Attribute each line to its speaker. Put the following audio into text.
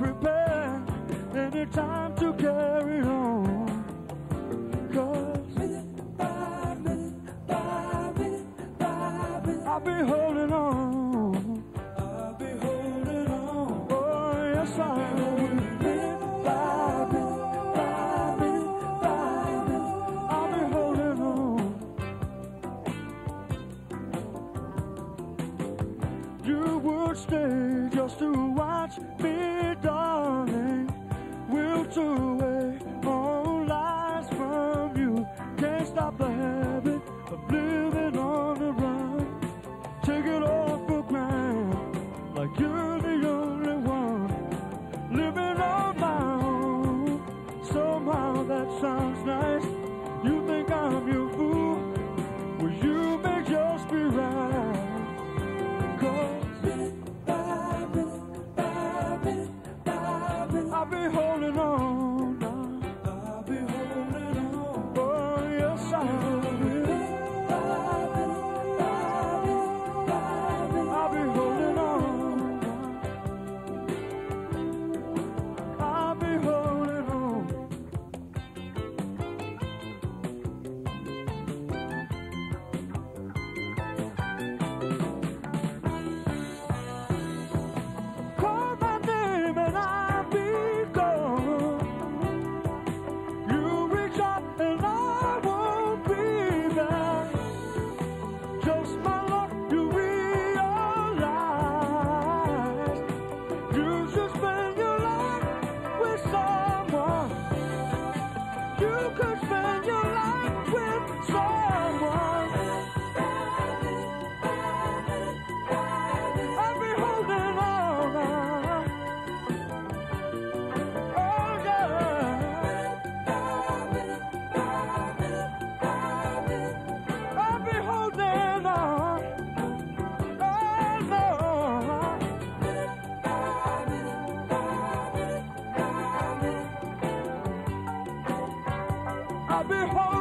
Speaker 1: prepare and it's time to carry on. Cause minute by minute by minute by minute, I'll be holding on. I'll be holding on. Oh, yes, I. Minute by minute minute by minute, I'll be holding on. You would stay just to watch me true. I behold.